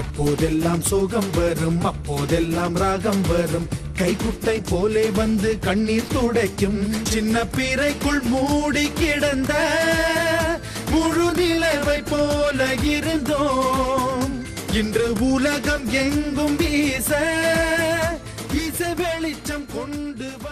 எப்போதெல்லாம் சோகம் வரும் அப்போதெல்லாம் ராகம் வரும். கைக்குட்டை போலே வந்து கண்ணீர் துடைக்கும். சின்ன பிறைக்குள் மூடி கிடந்த முழு நிலவை போல இருந்தோம். இன்று உலகம் எங்கும் வீச வீச வெளிச்சம் கொண்டு வந்தோம்